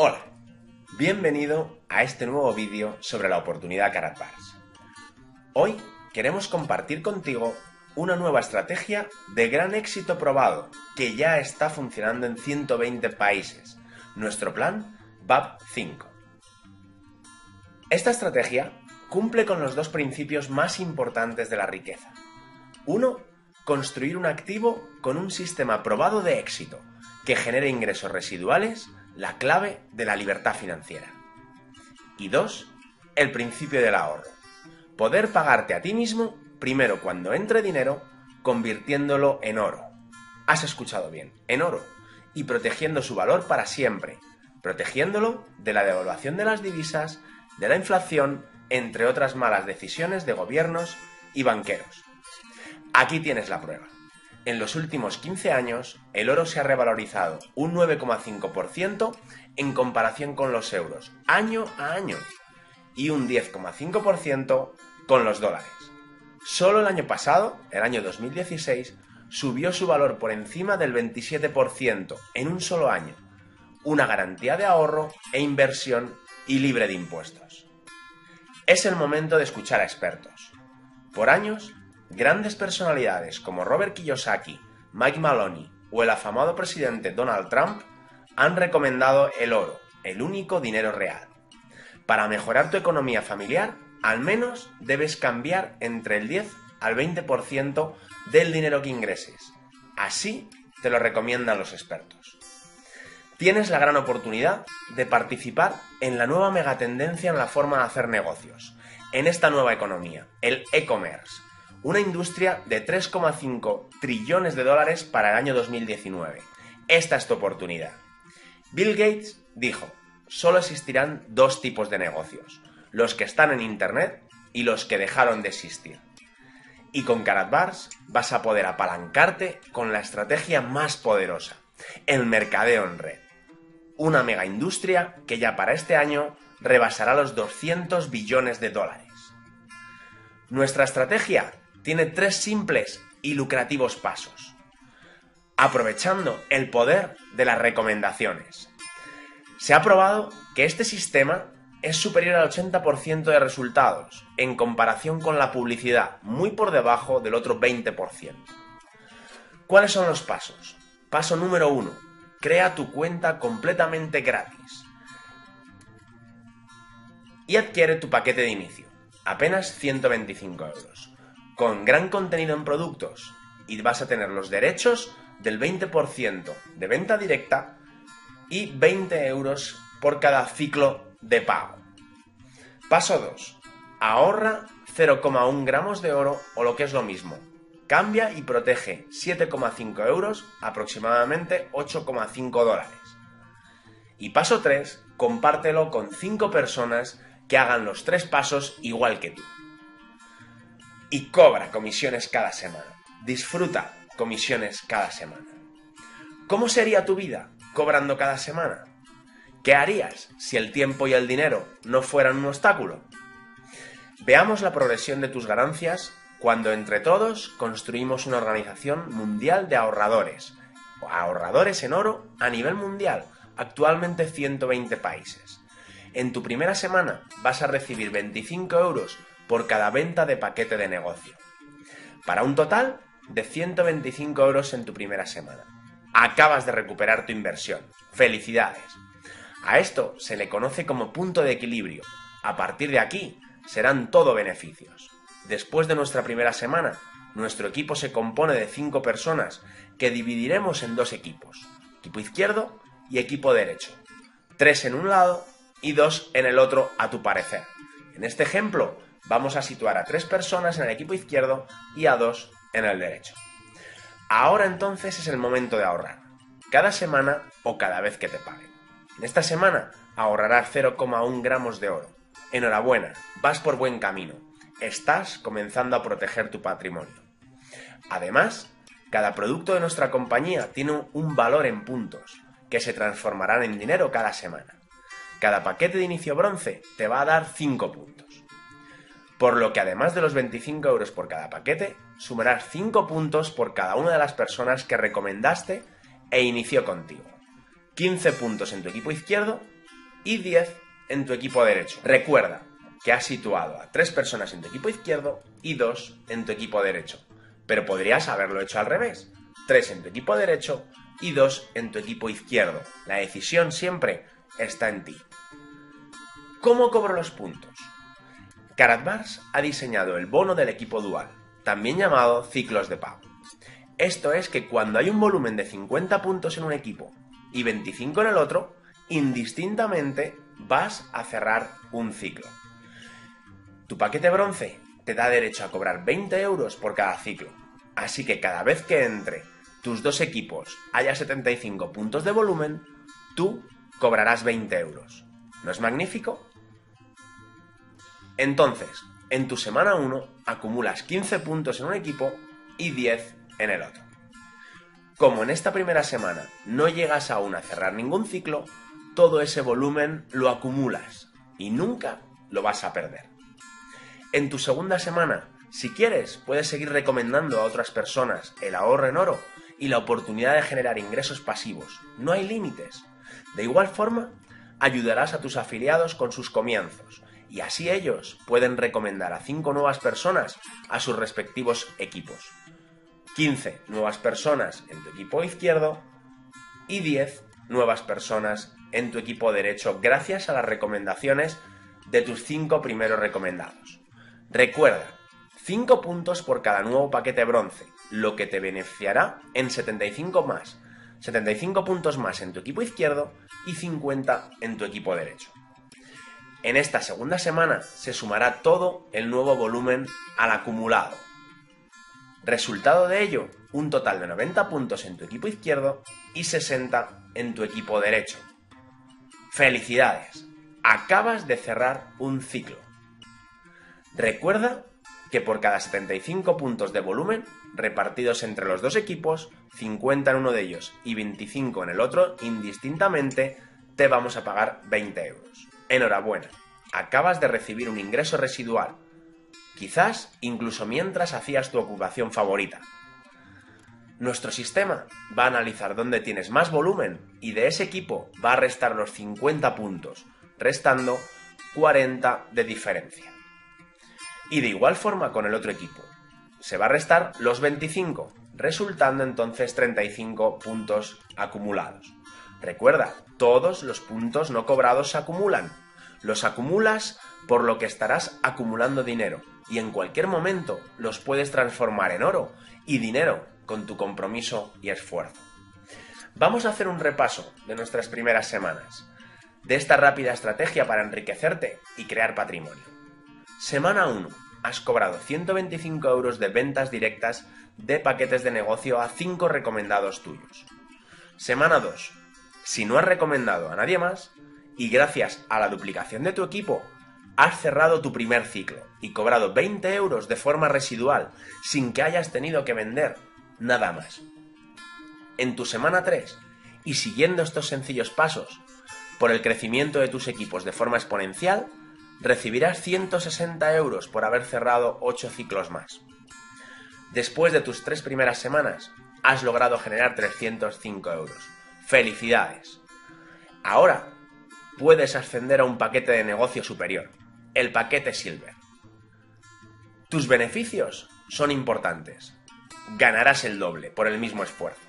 Hola, bienvenido a este nuevo vídeo sobre la oportunidad Karatbars. Hoy queremos compartir contigo una nueva estrategia de gran éxito probado que ya está funcionando en 120 países, nuestro plan BAP 5. Esta estrategia cumple con los dos principios más importantes de la riqueza. Uno, construir un activo con un sistema probado de éxito que genere ingresos residuales, la clave de la libertad financiera. Y dos, el principio del ahorro. Poder pagarte a ti mismo primero cuando entre dinero, convirtiéndolo en oro. Has escuchado bien, en oro, y protegiendo su valor para siempre, protegiéndolo de la devaluación de las divisas, de la inflación, entre otras malas decisiones de gobiernos y banqueros. Aquí tienes la prueba. En los últimos 15 años, el oro se ha revalorizado un 9,5% en comparación con los euros, año a año, y un 10,5% con los dólares. Solo el año pasado, el año 2016, subió su valor por encima del 27% en un solo año, una garantía de ahorro e inversión y libre de impuestos. Es el momento de escuchar a expertos. Por años, grandes personalidades como Robert Kiyosaki, Mike Maloney o el afamado presidente Donald Trump han recomendado el oro, el único dinero real. Para mejorar tu economía familiar, al menos debes cambiar entre el 10 al 20% del dinero que ingreses. Así te lo recomiendan los expertos. Tienes la gran oportunidad de participar en la nueva megatendencia en la forma de hacer negocios, en esta nueva economía, el e-commerce, una industria de 3,5 trillones de dólares para el año 2019. Esta es tu oportunidad. Bill Gates dijo, solo existirán dos tipos de negocios, los que están en Internet y los que dejaron de existir. Y con Karatbars vas a poder apalancarte con la estrategia más poderosa, el mercadeo en red. Una mega industria que ya para este año rebasará los 200 billones de dólares. Nuestra estrategia tiene tres simples y lucrativos pasos, aprovechando el poder de las recomendaciones. Se ha probado que este sistema es superior al 80% de resultados en comparación con la publicidad, muy por debajo del otro 20%. ¿Cuáles son los pasos? Paso número 1. Crea tu cuenta completamente gratis. Y adquiere tu paquete de inicio, apenas 125 euros con gran contenido en productos y vas a tener los derechos del 20% de venta directa y 20 euros por cada ciclo de pago. Paso 2. Ahorra 0,1 gramos de oro o lo que es lo mismo. Cambia y protege 7,5 euros, aproximadamente 8,5 dólares. Y paso 3. Compártelo con 5 personas que hagan los tres pasos igual que tú y cobra comisiones cada semana. Disfruta comisiones cada semana. ¿Cómo sería tu vida cobrando cada semana? ¿Qué harías si el tiempo y el dinero no fueran un obstáculo? Veamos la progresión de tus ganancias cuando entre todos construimos una organización mundial de ahorradores, ahorradores en oro a nivel mundial, actualmente 120 países. En tu primera semana vas a recibir 25 euros por cada venta de paquete de negocio. Para un total de 125 euros en tu primera semana. Acabas de recuperar tu inversión. ¡Felicidades! A esto se le conoce como punto de equilibrio. A partir de aquí serán todo beneficios. Después de nuestra primera semana, nuestro equipo se compone de 5 personas que dividiremos en dos equipos. Equipo izquierdo y equipo derecho. Tres en un lado y dos en el otro a tu parecer. En este ejemplo, vamos a situar a tres personas en el equipo izquierdo y a dos en el derecho. Ahora entonces es el momento de ahorrar, cada semana o cada vez que te paguen. En esta semana ahorrarás 0,1 gramos de oro. Enhorabuena, vas por buen camino. Estás comenzando a proteger tu patrimonio. Además, cada producto de nuestra compañía tiene un valor en puntos, que se transformarán en dinero cada semana. Cada paquete de inicio bronce te va a dar 5 puntos por lo que además de los 25 euros por cada paquete, sumarás 5 puntos por cada una de las personas que recomendaste e inició contigo. 15 puntos en tu equipo izquierdo y 10 en tu equipo derecho. Recuerda que has situado a 3 personas en tu equipo izquierdo y 2 en tu equipo derecho. Pero podrías haberlo hecho al revés. 3 en tu equipo derecho y 2 en tu equipo izquierdo. La decisión siempre está en ti. ¿Cómo cobro los puntos? Karatbars ha diseñado el bono del equipo dual, también llamado ciclos de pago. Esto es que cuando hay un volumen de 50 puntos en un equipo y 25 en el otro, indistintamente vas a cerrar un ciclo. Tu paquete bronce te da derecho a cobrar 20 euros por cada ciclo, así que cada vez que entre tus dos equipos haya 75 puntos de volumen, tú cobrarás 20 euros. ¿No es magnífico? Entonces, en tu semana 1 acumulas 15 puntos en un equipo y 10 en el otro. Como en esta primera semana no llegas aún a cerrar ningún ciclo, todo ese volumen lo acumulas y nunca lo vas a perder. En tu segunda semana, si quieres, puedes seguir recomendando a otras personas el ahorro en oro y la oportunidad de generar ingresos pasivos. No hay límites. De igual forma, ayudarás a tus afiliados con sus comienzos y así ellos pueden recomendar a 5 nuevas personas a sus respectivos equipos. 15 nuevas personas en tu equipo izquierdo y 10 nuevas personas en tu equipo derecho gracias a las recomendaciones de tus 5 primeros recomendados. Recuerda, 5 puntos por cada nuevo paquete bronce, lo que te beneficiará en 75 más, 75 puntos más en tu equipo izquierdo y 50 en tu equipo derecho. En esta segunda semana se sumará todo el nuevo volumen al acumulado. Resultado de ello, un total de 90 puntos en tu equipo izquierdo y 60 en tu equipo derecho. ¡Felicidades! Acabas de cerrar un ciclo. Recuerda que por cada 75 puntos de volumen, repartidos entre los dos equipos, 50 en uno de ellos y 25 en el otro, indistintamente, te vamos a pagar 20 euros. Enhorabuena, acabas de recibir un ingreso residual, quizás incluso mientras hacías tu ocupación favorita. Nuestro sistema va a analizar dónde tienes más volumen y de ese equipo va a restar los 50 puntos, restando 40 de diferencia. Y de igual forma con el otro equipo. Se va a restar los 25, resultando entonces 35 puntos acumulados. Recuerda, todos los puntos no cobrados se acumulan. Los acumulas por lo que estarás acumulando dinero y en cualquier momento los puedes transformar en oro y dinero con tu compromiso y esfuerzo. Vamos a hacer un repaso de nuestras primeras semanas, de esta rápida estrategia para enriquecerte y crear patrimonio. Semana 1. Has cobrado 125 euros de ventas directas de paquetes de negocio a 5 recomendados tuyos. Semana 2 si no has recomendado a nadie más y gracias a la duplicación de tu equipo has cerrado tu primer ciclo y cobrado 20 euros de forma residual sin que hayas tenido que vender nada más. En tu semana 3 y siguiendo estos sencillos pasos por el crecimiento de tus equipos de forma exponencial, recibirás 160 euros por haber cerrado 8 ciclos más. Después de tus tres primeras semanas, has logrado generar 305 euros ¡Felicidades! Ahora puedes ascender a un paquete de negocio superior, el paquete Silver. Tus beneficios son importantes. Ganarás el doble por el mismo esfuerzo.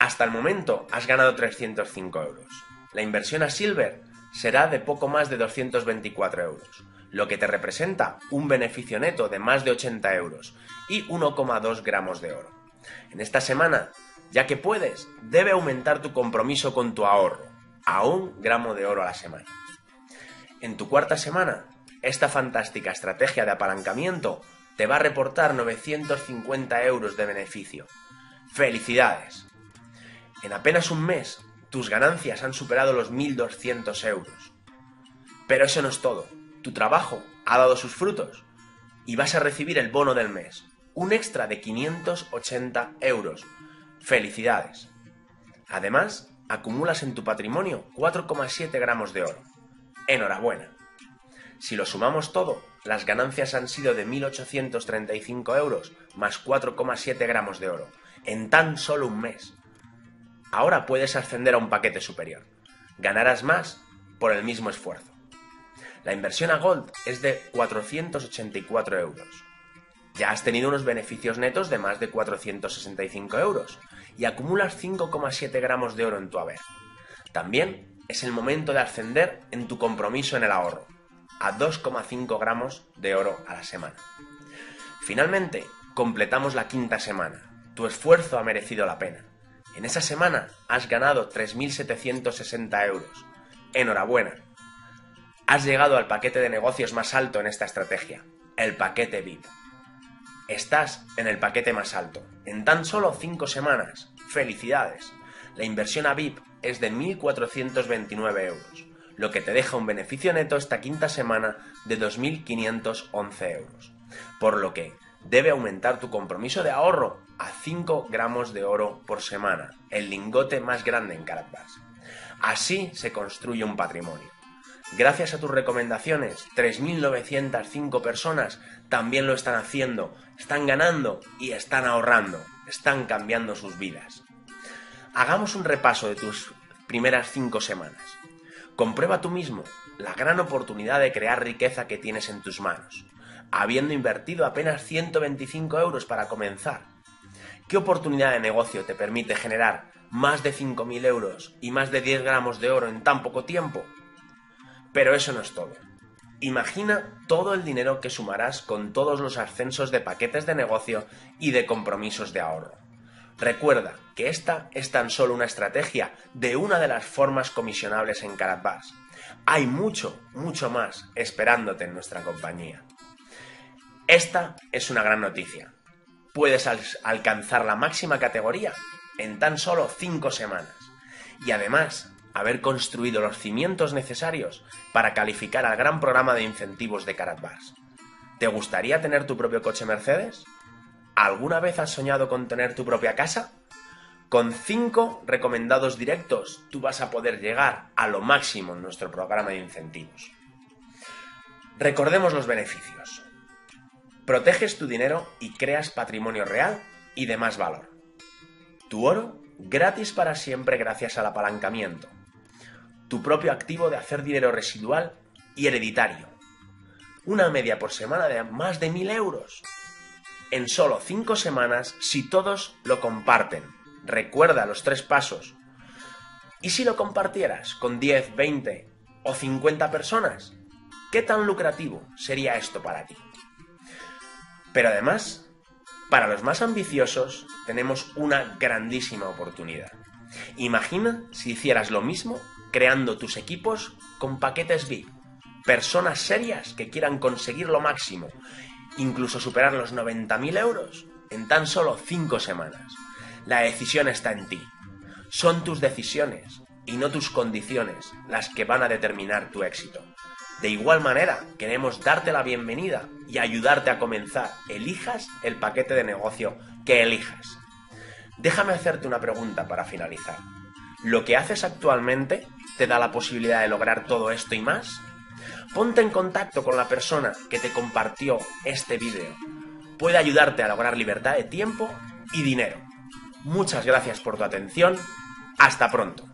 Hasta el momento has ganado 305 euros. La inversión a Silver será de poco más de 224 euros, lo que te representa un beneficio neto de más de 80 euros y 1,2 gramos de oro. En esta semana ya que puedes, debe aumentar tu compromiso con tu ahorro, a un gramo de oro a la semana. En tu cuarta semana, esta fantástica estrategia de apalancamiento te va a reportar 950 euros de beneficio. ¡Felicidades! En apenas un mes, tus ganancias han superado los 1.200 euros. Pero eso no es todo. Tu trabajo ha dado sus frutos y vas a recibir el bono del mes, un extra de 580 euros, ¡Felicidades! Además, acumulas en tu patrimonio 4,7 gramos de oro. ¡Enhorabuena! Si lo sumamos todo, las ganancias han sido de 1.835 euros más 4,7 gramos de oro, en tan solo un mes. Ahora puedes ascender a un paquete superior. Ganarás más por el mismo esfuerzo. La inversión a Gold es de 484 euros. Ya has tenido unos beneficios netos de más de 465 euros y acumulas 5,7 gramos de oro en tu haber. También es el momento de ascender en tu compromiso en el ahorro, a 2,5 gramos de oro a la semana. Finalmente, completamos la quinta semana. Tu esfuerzo ha merecido la pena. En esa semana has ganado 3.760 euros. Enhorabuena. Has llegado al paquete de negocios más alto en esta estrategia, el paquete VIP. Estás en el paquete más alto, en tan solo 5 semanas. ¡Felicidades! La inversión a VIP es de 1.429 euros, lo que te deja un beneficio neto esta quinta semana de 2.511 euros. Por lo que debe aumentar tu compromiso de ahorro a 5 gramos de oro por semana, el lingote más grande en Caracas. Así se construye un patrimonio. Gracias a tus recomendaciones, 3.905 personas también lo están haciendo, están ganando y están ahorrando, están cambiando sus vidas. Hagamos un repaso de tus primeras 5 semanas. Comprueba tú mismo la gran oportunidad de crear riqueza que tienes en tus manos, habiendo invertido apenas 125 euros para comenzar. ¿Qué oportunidad de negocio te permite generar más de 5.000 euros y más de 10 gramos de oro en tan poco tiempo? Pero eso no es todo. Imagina todo el dinero que sumarás con todos los ascensos de paquetes de negocio y de compromisos de ahorro. Recuerda que esta es tan solo una estrategia de una de las formas comisionables en Karatbars. Hay mucho, mucho más esperándote en nuestra compañía. Esta es una gran noticia. Puedes alcanzar la máxima categoría en tan solo 5 semanas. Y además, haber construido los cimientos necesarios para calificar al gran programa de incentivos de Karatbars. ¿Te gustaría tener tu propio coche Mercedes? ¿Alguna vez has soñado con tener tu propia casa? Con 5 recomendados directos tú vas a poder llegar a lo máximo en nuestro programa de incentivos. Recordemos los beneficios. Proteges tu dinero y creas patrimonio real y de más valor. Tu oro gratis para siempre gracias al apalancamiento tu propio activo de hacer dinero residual y hereditario. Una media por semana de más de 1000 euros. En solo 5 semanas si todos lo comparten. Recuerda los tres pasos. ¿Y si lo compartieras con 10, 20 o 50 personas? ¿Qué tan lucrativo sería esto para ti? Pero además, para los más ambiciosos tenemos una grandísima oportunidad. Imagina si hicieras lo mismo creando tus equipos con paquetes VIP. Personas serias que quieran conseguir lo máximo, incluso superar los 90.000 euros en tan solo 5 semanas. La decisión está en ti. Son tus decisiones y no tus condiciones las que van a determinar tu éxito. De igual manera, queremos darte la bienvenida y ayudarte a comenzar. Elijas el paquete de negocio que elijas. Déjame hacerte una pregunta para finalizar. ¿Lo que haces actualmente te da la posibilidad de lograr todo esto y más? Ponte en contacto con la persona que te compartió este vídeo. Puede ayudarte a lograr libertad de tiempo y dinero. Muchas gracias por tu atención. Hasta pronto.